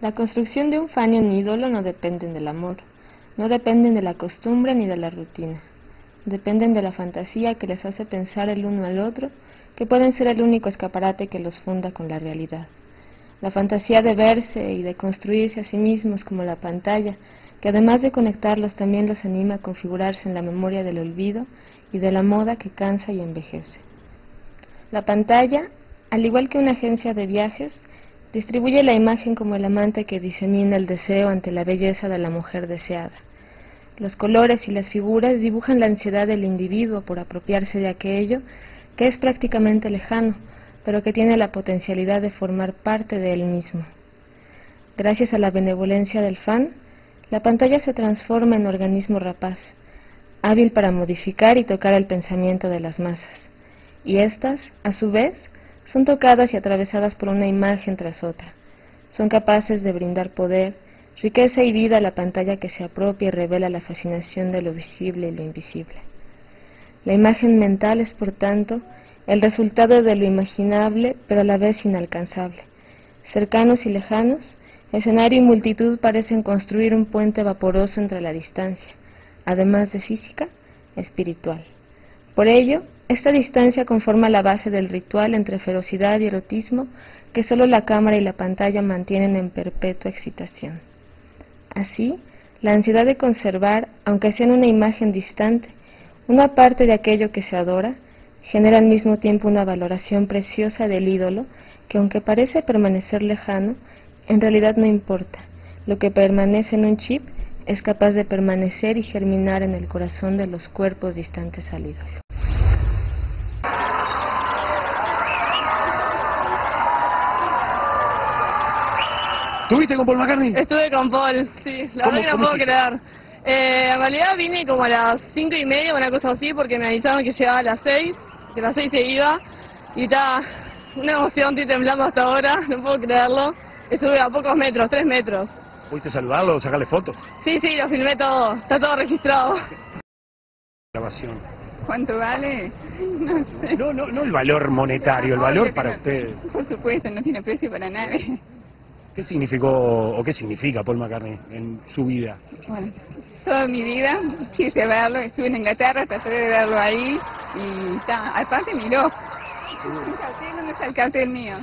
La construcción de un fan y un ídolo no dependen del amor, no dependen de la costumbre ni de la rutina. Dependen de la fantasía que les hace pensar el uno al otro que pueden ser el único escaparate que los funda con la realidad. La fantasía de verse y de construirse a sí mismos como la pantalla, que además de conectarlos también los anima a configurarse en la memoria del olvido y de la moda que cansa y envejece. La pantalla, al igual que una agencia de viajes, Distribuye la imagen como el amante que disemina el deseo ante la belleza de la mujer deseada. Los colores y las figuras dibujan la ansiedad del individuo por apropiarse de aquello que es prácticamente lejano, pero que tiene la potencialidad de formar parte de él mismo. Gracias a la benevolencia del fan, la pantalla se transforma en organismo rapaz, hábil para modificar y tocar el pensamiento de las masas. Y éstas, a su vez, son tocadas y atravesadas por una imagen tras otra. Son capaces de brindar poder, riqueza y vida a la pantalla que se apropia y revela la fascinación de lo visible y lo invisible. La imagen mental es, por tanto, el resultado de lo imaginable, pero a la vez inalcanzable. Cercanos y lejanos, escenario y multitud parecen construir un puente vaporoso entre la distancia, además de física, espiritual. Por ello, esta distancia conforma la base del ritual entre ferocidad y erotismo que solo la cámara y la pantalla mantienen en perpetua excitación. Así, la ansiedad de conservar, aunque sea en una imagen distante, una parte de aquello que se adora, genera al mismo tiempo una valoración preciosa del ídolo que aunque parece permanecer lejano, en realidad no importa. Lo que permanece en un chip es capaz de permanecer y germinar en el corazón de los cuerpos distantes al ídolo. ¿Tuviste con Paul McCartney? Estuve con Paul, sí, la verdad que no puedo creer. Eh, en realidad vine como a las cinco y media, una cosa así, porque me avisaron que llegaba a las seis, que a las seis se iba, y está una emoción, estoy temblando hasta ahora, no puedo creerlo. Estuve a pocos metros, tres metros. ¿Pudiste saludarlo, sacarle fotos? Sí, sí, lo filmé todo, está todo registrado. Grabación. ¿Cuánto vale? No sé. No, no, no el valor monetario, el valor para ustedes. Por supuesto, no tiene precio para nadie. ¿Qué significó o qué significa Paul McCartney en su vida? Bueno, toda mi vida quise verlo, estuve en Inglaterra, traté de verlo ahí y está, aparte miró. Cartel, ¿dónde está el mío?